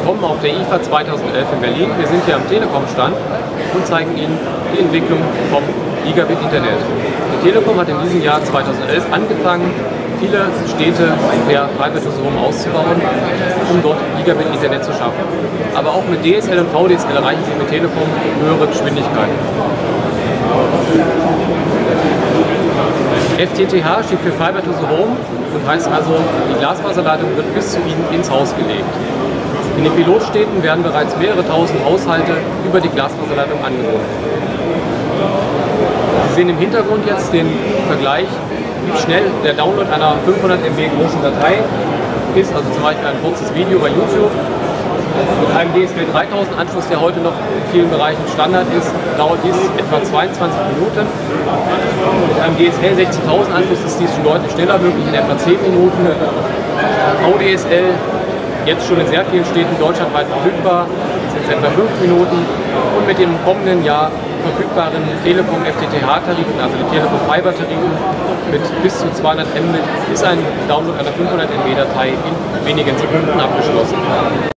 willkommen auf der IFA 2011 in Berlin. Wir sind hier am Telekom-Stand und zeigen Ihnen die Entwicklung vom Gigabit-Internet. Die Telekom hat in diesem Jahr 2011 angefangen, viele Städte per Fiber to the Home auszubauen, um dort Gigabit-Internet zu schaffen. Aber auch mit DSL und VDSL erreichen Sie mit Telekom höhere Geschwindigkeiten. FTTH steht für Fiber to the Home und heißt also, die Glasfaserleitung wird bis zu Ihnen ins Haus gelegt. In den Pilotstädten werden bereits mehrere tausend Haushalte über die Glasfaserleitung angebunden. Sie sehen im Hintergrund jetzt den Vergleich, wie schnell der Download einer 500 MB großen Datei ist, also zum Beispiel ein kurzes Video bei YouTube mit einem DSL 3000 Anschluss, der heute noch in vielen Bereichen Standard ist, dauert dies etwa 22 Minuten. Mit einem DSL 16000 Anschluss ist dies schon deutlich schneller möglich, in etwa 10 Minuten. VDSL jetzt schon in sehr vielen Städten deutschlandweit verfügbar, sind es etwa 5 Minuten. Und mit dem kommenden Jahr verfügbaren Telekom FTTH-Tarifen, also die Telekom Fiber-Tarifen mit bis zu 200 Mbit, ist ein Download einer 500 MB-Datei in wenigen Sekunden abgeschlossen.